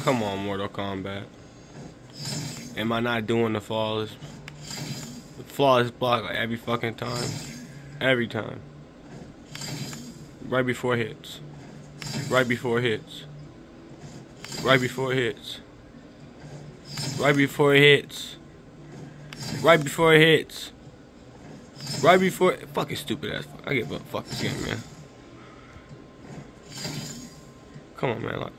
Come on, Mortal Kombat. Am I not doing the flawless, flawless block like every fucking time? Every time. Right before hits. Right before hits. Right before hits. Right before it hits. Right before it hits. Right before fucking stupid ass. I give up. fuck this game, man. Come on, man. Like.